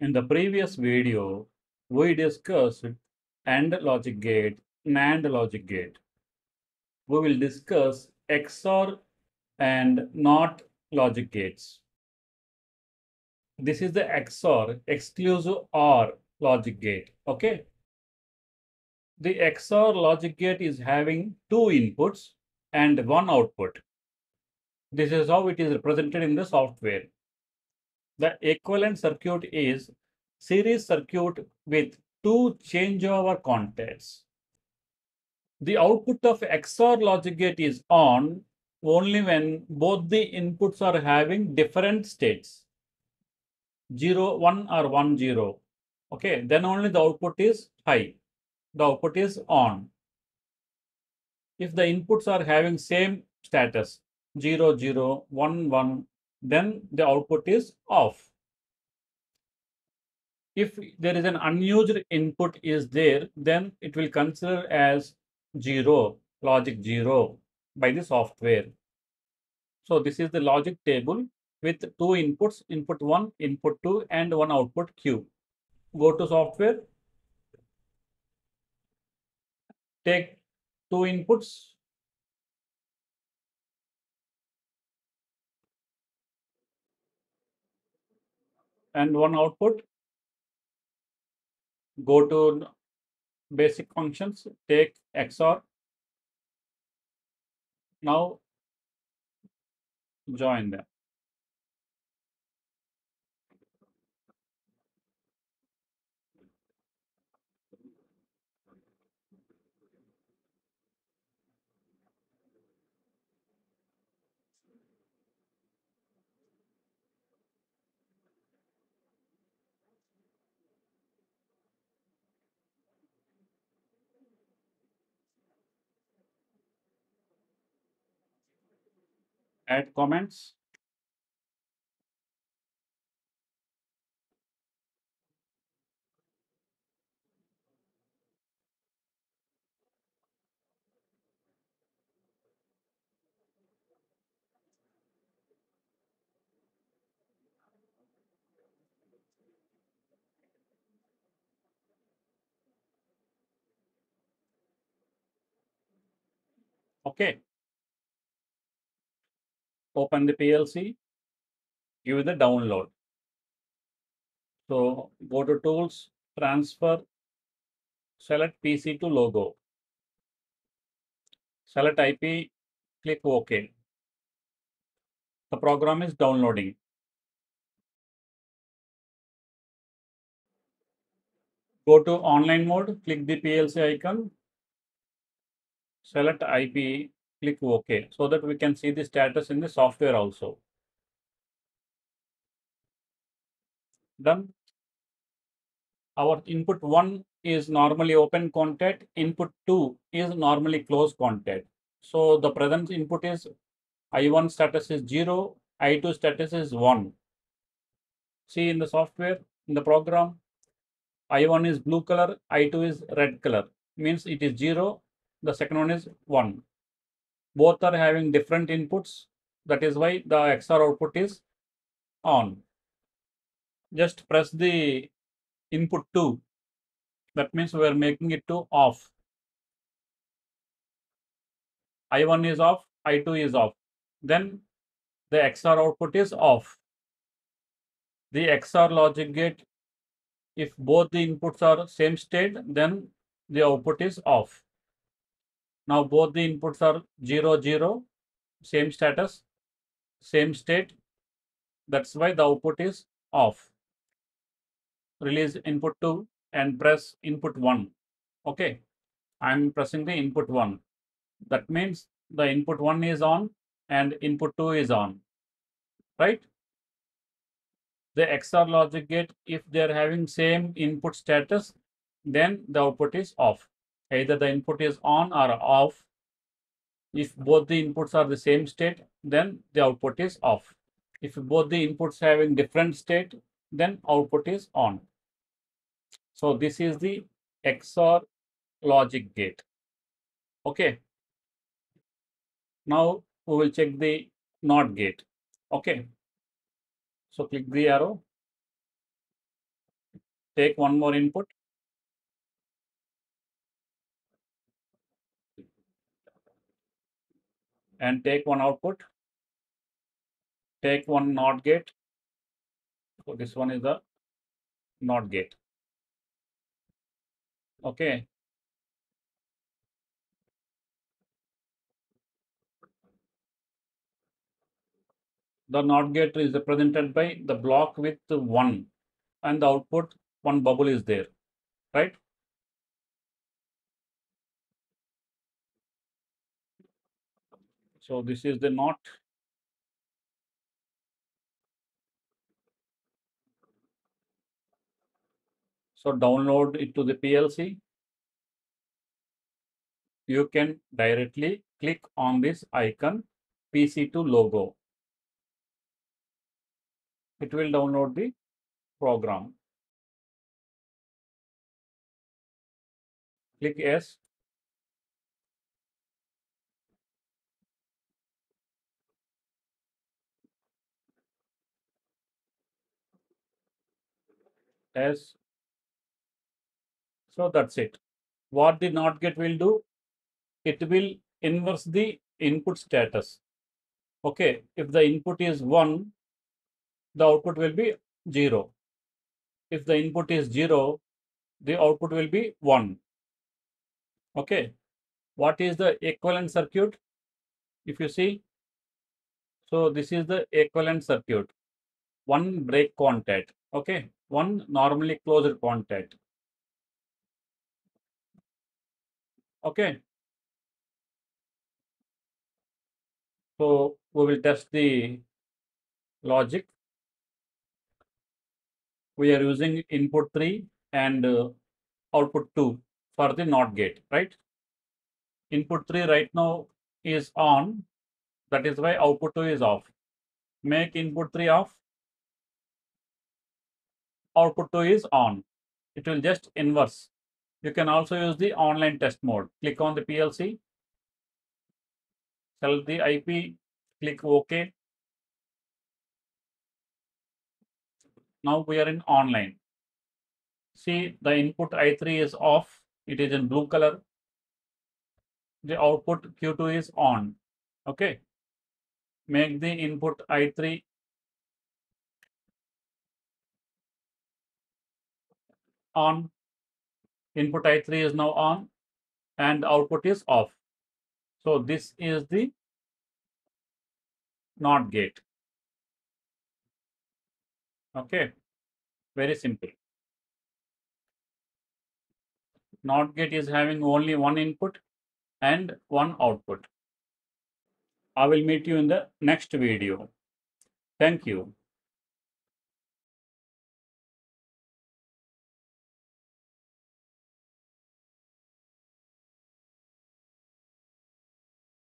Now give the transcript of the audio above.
In the previous video, we discussed AND logic gate, NAND logic gate. We will discuss XOR and NOT logic gates. This is the XOR, exclusive OR logic gate, okay? The XOR logic gate is having two inputs and one output. This is how it is represented in the software. The equivalent circuit is series circuit with two changeover contacts. The output of XOR logic gate is on only when both the inputs are having different states. 0, 1 or 1, 0. Okay, then only the output is high. The output is on. If the inputs are having same status, 0, 0, 1, 1, then the output is off. If there is an unused input is there, then it will consider as 0, logic 0 by the software. So this is the logic table with two inputs, input 1, input 2 and one output Q. Go to software. Take two inputs. And one output. Go to basic functions, take XOR. Now join them. Add comments. Okay. Open the PLC, give the download. So go to tools, transfer, select PC to logo. Select IP, click OK. The program is downloading. Go to online mode, click the PLC icon, select IP, click OK, so that we can see the status in the software also. Done. Our input 1 is normally open contact, input 2 is normally closed contact. So the present input is I1 status is 0, I2 status is 1. See in the software, in the program, I1 is blue color, I2 is red color, means it is 0, the second one is 1. Both are having different inputs, that is why the XOR output is on. Just press the input 2, that means we are making it to off. I1 is off, I2 is off. Then the XOR output is off. The XOR logic gate if both the inputs are same state, then the output is off. Now both the inputs are 0, 0, same status, same state. That's why the output is off. Release input 2 and press input 1. Okay, I'm pressing the input 1. That means the input 1 is on and input 2 is on, right? the XOR logic gate, if they're having same input status, then the output is off. Either the input is on or off. If both the inputs are the same state, then the output is off. If both the inputs having different state, then output is on. So this is the XOR logic gate. Okay. Now we will check the NOT gate. Okay. So click the arrow. take one more input. And take one output. Take one NOT gate. So this one is the NOT gate. Okay. The NOT gate is represented by the block with one and the output one bubble is there, right? So this is the NOT. So download it to the PLC. You can directly click on this icon PC2 logo. It will download the program. Click yes. Yes. So that's it. What the NOT gate will do, it will inverse the input status. Okay, if the input is 1, the output will be 0. If the input is 0, the output will be 1. Okay, what is the equivalent circuit? If you see, so this is the equivalent circuit. One break contact, okay, one normally closed contact. Okay. So we will test the logic. We are using input 3 and uh, output 2 for the NOT gate, right? Input 3 right now is on. That is why output 2 is off. Make input 3 off. Output 2 is on. It will just inverse. You can also use the online test mode. Click on the PLC. Select the IP. Click OK. Now we are in online. See the input I3 is off. It is in blue color. The output Q2 is on. Okay. Make the input I3 on. Input I3 is now on and output is off. So this is the NOT gate. Okay, very simple. NOT gate is having only one input and one output. I will meet you in the next video. Thank you.